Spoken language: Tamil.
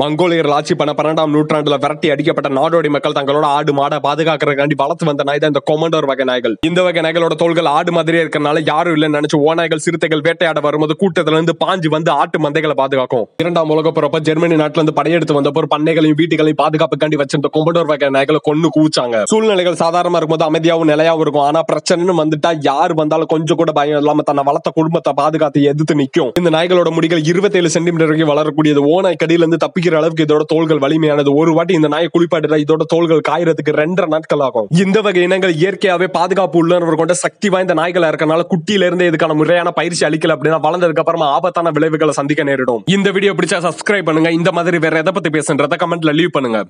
மங்கோலியர்கள் ஆட்சி பண்ண பன்னெண்டாம் நூற்றாண்டுல விரட்டி அடிக்கப்பட்ட நாடோடி மக்கள் தங்களோட ஆடு மாடை பாதுகாக்கிறதுக்காண்டி வளர்த்து வந்த நாய் தான் இந்த கொமண்டோர் வகை நாய்கள். இந்த வகை நாய்களோட தோள்கள் ஆடு மாதிரியே இருக்கறனால யாரும் இல்லைன்னு நினைச்சு ஓநாய்கள் சிறுத்தைகள் வேட்டையாட வரும்போது கூட்டத்துல இருந்து பாஞ்சு வந்து ஆட்டு மந்தைகளை பாதுகாக்கும். இரண்டாம் உலக போறப்ப ஜெர்மனி நாட்டுல இருந்து படையெடுத்து வந்தப்போ பண்ணைகளையும் வீட்டுகளையும் பாதுகாப்புக்காண்டி வச்சிருந்த கொமண்டோர் வகை நாய்களை கொண்டு கூச்சாங்க சூழ்நிலைகள் சாதாரணமா இருக்கும்போது அமைதியாவும் நிலையாவும் இருக்கும். ஆனா பிரச்சனைன்னு வந்துட்டா யார் வந்தாலும் கொஞ்சம் கூட பயம் இல்லாம தன்னை வளர்த்த குடும்பத்தை பாதுகாத்து எதிர்த்து நிக்கும். இந்த நாய்களோட முடிகள் 27 சென்டிமீட்டர் வரைக்கும் வளரக்கூடியது. ஓநாய் கடியில இருந்து குளிக்கிற அளவுக்கு இதோட தோள்கள் வலிமையானது. ஒரு வாட்டி இந்த நாயை குளிப்பாட்டுற இதோட தோள்கள் காயறதுக்கு ரெண்டரை நாட்கள் ஆகும். இந்த வகை இனங்கள் இயற்கையாவே பாதுகாப்பு உள்ளவர் கொண்ட சக்தி வாய்ந்த நாய்களா இருக்கனால குட்டியில இருந்து இதுக்கான முறையான பயிற்சி அளிக்கல அப்படின்னா வளர்ந்ததுக்கு அப்புறமா ஆபத்தான விளைவுகளை சந்திக்க நேரிடும். இந்த வீடியோ பிடிச்சா சப்ஸ்கிரைப் பண்ணுங்க. இந்த மாதிரி வேற எதை பத்தி பேசுன்றத கமெண்ட்ல லீவ் பண்ணுங்க.